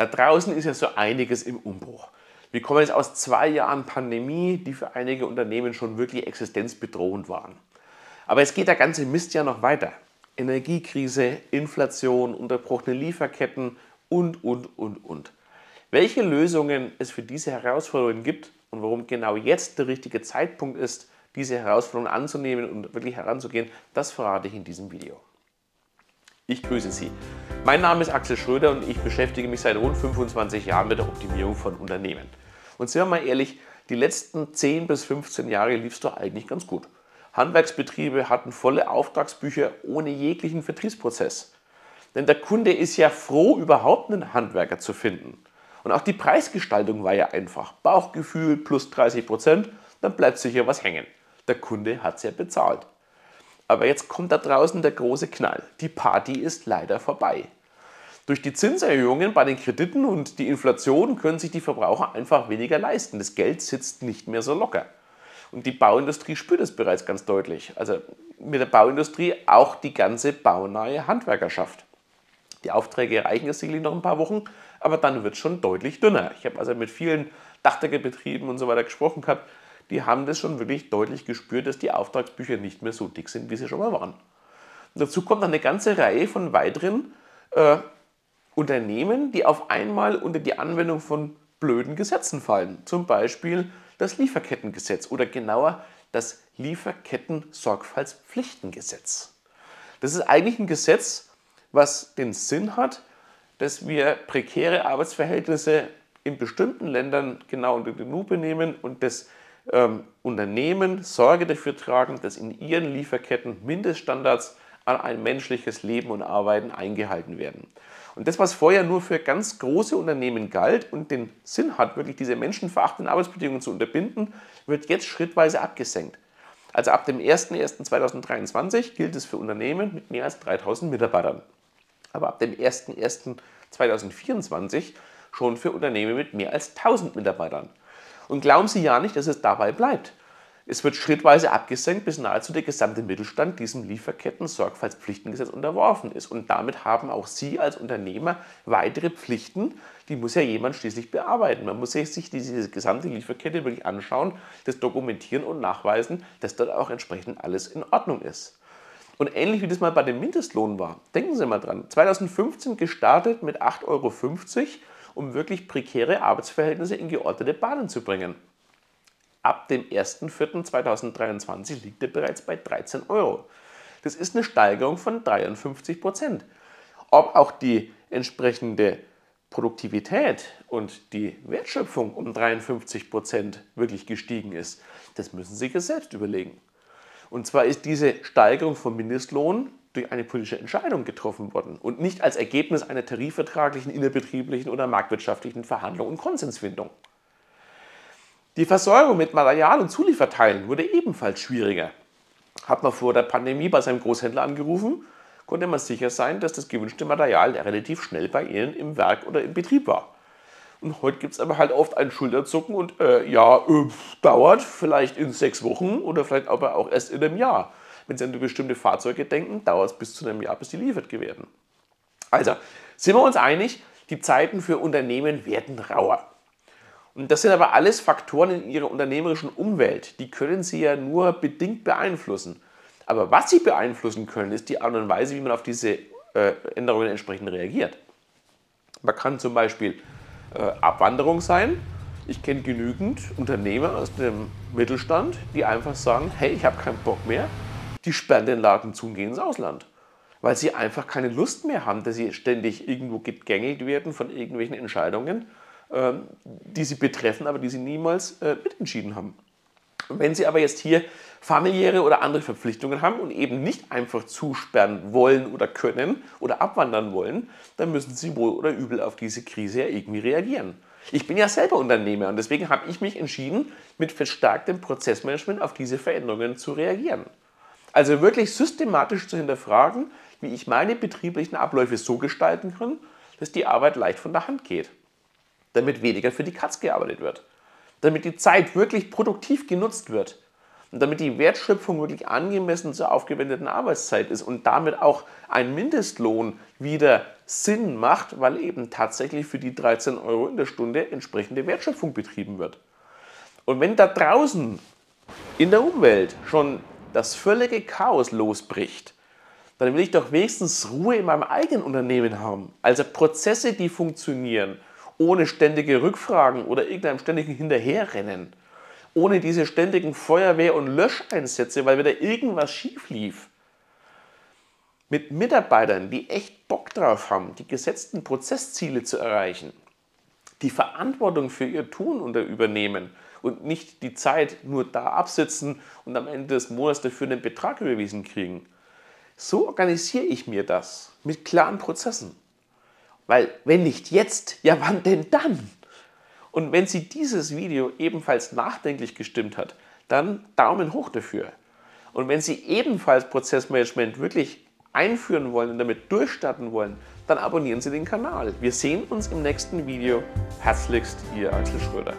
Da draußen ist ja so einiges im Umbruch. Wir kommen jetzt aus zwei Jahren Pandemie, die für einige Unternehmen schon wirklich existenzbedrohend waren. Aber es geht der ganze Mist ja noch weiter. Energiekrise, Inflation, unterbrochene Lieferketten und, und, und, und. Welche Lösungen es für diese Herausforderungen gibt und warum genau jetzt der richtige Zeitpunkt ist, diese Herausforderungen anzunehmen und wirklich heranzugehen, das verrate ich in diesem Video. Ich grüße Sie. Mein Name ist Axel Schröder und ich beschäftige mich seit rund 25 Jahren mit der Optimierung von Unternehmen. Und sind wir mal ehrlich, die letzten 10 bis 15 Jahre lief es doch eigentlich ganz gut. Handwerksbetriebe hatten volle Auftragsbücher ohne jeglichen Vertriebsprozess. Denn der Kunde ist ja froh, überhaupt einen Handwerker zu finden. Und auch die Preisgestaltung war ja einfach. Bauchgefühl plus 30 Prozent, dann bleibt sicher was hängen. Der Kunde hat es ja bezahlt. Aber jetzt kommt da draußen der große Knall. Die Party ist leider vorbei. Durch die Zinserhöhungen bei den Krediten und die Inflation können sich die Verbraucher einfach weniger leisten. Das Geld sitzt nicht mehr so locker. Und die Bauindustrie spürt es bereits ganz deutlich. Also mit der Bauindustrie auch die ganze baunahe Handwerkerschaft. Die Aufträge reichen jetzt sicherlich noch ein paar Wochen, aber dann wird es schon deutlich dünner. Ich habe also mit vielen Dachdeckerbetrieben und so weiter gesprochen gehabt die haben das schon wirklich deutlich gespürt, dass die Auftragsbücher nicht mehr so dick sind, wie sie schon mal waren. Dazu kommt eine ganze Reihe von weiteren äh, Unternehmen, die auf einmal unter die Anwendung von blöden Gesetzen fallen. Zum Beispiel das Lieferkettengesetz oder genauer das Lieferketten-Sorgfaltspflichtengesetz. Das ist eigentlich ein Gesetz, was den Sinn hat, dass wir prekäre Arbeitsverhältnisse in bestimmten Ländern genau unter die Lupe nehmen und das ähm, Unternehmen Sorge dafür tragen, dass in ihren Lieferketten Mindeststandards an ein menschliches Leben und Arbeiten eingehalten werden. Und das, was vorher nur für ganz große Unternehmen galt und den Sinn hat, wirklich diese menschenverachtenden Arbeitsbedingungen zu unterbinden, wird jetzt schrittweise abgesenkt. Also ab dem 01.01.2023 gilt es für Unternehmen mit mehr als 3000 Mitarbeitern. Aber ab dem 01.01.2024 schon für Unternehmen mit mehr als 1000 Mitarbeitern. Und glauben Sie ja nicht, dass es dabei bleibt. Es wird schrittweise abgesenkt, bis nahezu der gesamte Mittelstand diesem Lieferketten-Sorgfaltspflichtengesetz unterworfen ist. Und damit haben auch Sie als Unternehmer weitere Pflichten, die muss ja jemand schließlich bearbeiten. Man muss sich diese gesamte Lieferkette wirklich anschauen, das dokumentieren und nachweisen, dass dort auch entsprechend alles in Ordnung ist. Und ähnlich wie das mal bei dem Mindestlohn war, denken Sie mal dran, 2015 gestartet mit 8,50 Euro um wirklich prekäre Arbeitsverhältnisse in geordnete Bahnen zu bringen. Ab dem 1.4.2023 liegt er bereits bei 13 Euro. Das ist eine Steigerung von 53 Prozent. Ob auch die entsprechende Produktivität und die Wertschöpfung um 53 Prozent wirklich gestiegen ist, das müssen Sie sich selbst überlegen. Und zwar ist diese Steigerung vom Mindestlohn durch eine politische Entscheidung getroffen worden und nicht als Ergebnis einer tarifvertraglichen, innerbetrieblichen oder marktwirtschaftlichen Verhandlung und Konsensfindung. Die Versorgung mit Material und Zulieferteilen wurde ebenfalls schwieriger. Hat man vor der Pandemie bei seinem Großhändler angerufen, konnte man sicher sein, dass das gewünschte Material relativ schnell bei Ihnen im Werk oder im Betrieb war. Und heute gibt es aber halt oft ein Schulterzucken und äh, ja, äh, dauert vielleicht in sechs Wochen oder vielleicht aber auch erst in einem Jahr. Wenn Sie an bestimmte Fahrzeuge denken, dauert es bis zu einem Jahr, bis die liefert werden. Also, sind wir uns einig, die Zeiten für Unternehmen werden rauer. Und das sind aber alles Faktoren in Ihrer unternehmerischen Umwelt. Die können Sie ja nur bedingt beeinflussen. Aber was Sie beeinflussen können, ist die Art und Weise, wie man auf diese äh, Änderungen entsprechend reagiert. Man kann zum Beispiel äh, Abwanderung sein. Ich kenne genügend Unternehmer aus dem Mittelstand, die einfach sagen, hey, ich habe keinen Bock mehr, die sperren den Laden zu und gehen ins Ausland. Weil sie einfach keine Lust mehr haben, dass sie ständig irgendwo gegängelt werden von irgendwelchen Entscheidungen, ähm, die sie betreffen, aber die sie niemals äh, mitentschieden haben. Wenn Sie aber jetzt hier familiäre oder andere Verpflichtungen haben und eben nicht einfach zusperren wollen oder können oder abwandern wollen, dann müssen Sie wohl oder übel auf diese Krise ja irgendwie reagieren. Ich bin ja selber Unternehmer und deswegen habe ich mich entschieden, mit verstärktem Prozessmanagement auf diese Veränderungen zu reagieren. Also wirklich systematisch zu hinterfragen, wie ich meine betrieblichen Abläufe so gestalten kann, dass die Arbeit leicht von der Hand geht. Damit weniger für die Katz gearbeitet wird. Damit die Zeit wirklich produktiv genutzt wird. Und damit die Wertschöpfung wirklich angemessen zur aufgewendeten Arbeitszeit ist und damit auch ein Mindestlohn wieder Sinn macht, weil eben tatsächlich für die 13 Euro in der Stunde entsprechende Wertschöpfung betrieben wird. Und wenn da draußen in der Umwelt schon das völlige Chaos losbricht, dann will ich doch wenigstens Ruhe in meinem eigenen Unternehmen haben. Also Prozesse, die funktionieren, ohne ständige Rückfragen oder irgendeinem ständigen Hinterherrennen, ohne diese ständigen Feuerwehr- und Löscheinsätze, weil wieder irgendwas schief lief. Mit Mitarbeitern, die echt Bock drauf haben, die gesetzten Prozessziele zu erreichen, die Verantwortung für ihr Tun unter übernehmen und nicht die Zeit nur da absitzen und am Ende des Monats dafür einen Betrag überwiesen kriegen. So organisiere ich mir das mit klaren Prozessen. Weil wenn nicht jetzt, ja wann denn dann? Und wenn Sie dieses Video ebenfalls nachdenklich gestimmt hat, dann Daumen hoch dafür. Und wenn Sie ebenfalls Prozessmanagement wirklich einführen wollen und damit durchstarten wollen, dann abonnieren Sie den Kanal. Wir sehen uns im nächsten Video. Herzlichst, Ihr Axel Schröder.